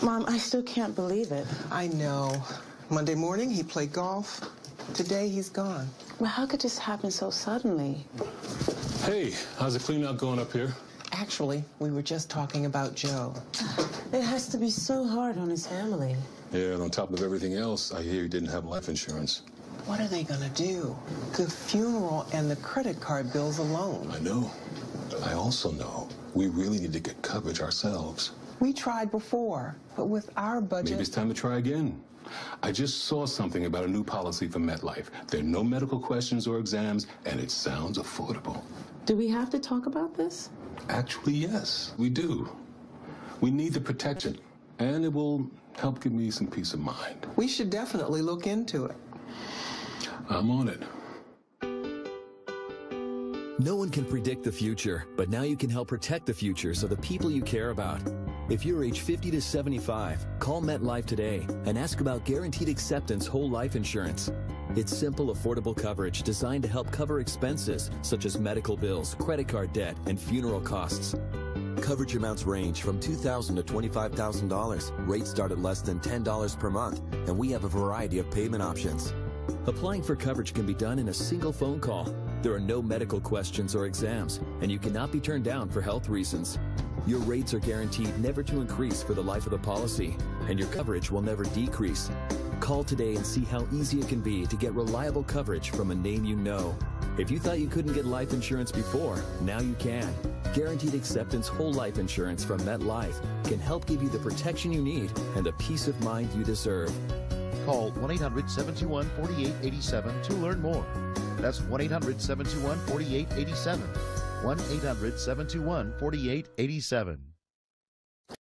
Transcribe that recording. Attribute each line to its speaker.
Speaker 1: Mom, I still can't believe it.
Speaker 2: I know. Monday morning, he played golf. Today, he's gone.
Speaker 1: Well, how could this happen so suddenly?
Speaker 3: Hey, how's the clean out going up here?
Speaker 2: Actually, we were just talking about Joe.
Speaker 1: It has to be so hard on his family.
Speaker 3: Yeah, and on top of everything else, I hear he didn't have life insurance.
Speaker 2: What are they going to do? The funeral and the credit card bills alone.
Speaker 3: I know. I also know we really need to get coverage ourselves.
Speaker 2: We tried before, but with our budget.
Speaker 3: Maybe it's time to try again. I just saw something about a new policy for MetLife. There are no medical questions or exams, and it sounds affordable.
Speaker 1: Do we have to talk about this?
Speaker 3: Actually, yes, we do. We need the protection, and it will help give me some peace of mind.
Speaker 2: We should definitely look into it.
Speaker 3: I'm on it.
Speaker 4: No one can predict the future, but now you can help protect the future so the people you care about. If you're age 50 to 75, call MetLife today and ask about guaranteed acceptance whole life insurance. It's simple, affordable coverage designed to help cover expenses such as medical bills, credit card debt, and funeral costs. Coverage amounts range from $2,000 to $25,000. Rates start at less than $10 per month, and we have a variety of payment options. Applying for coverage can be done in a single phone call. There are no medical questions or exams, and you cannot be turned down for health reasons. Your rates are guaranteed never to increase for the life of the policy, and your coverage will never decrease. Call today and see how easy it can be to get reliable coverage from a name you know. If you thought you couldn't get life insurance before, now you can. Guaranteed acceptance whole life insurance from MetLife can help give you the protection you need and the peace of mind you deserve.
Speaker 5: Call 1 800 721 4887 to learn more. That's 1 800 721 4887. 1 800 721 4887.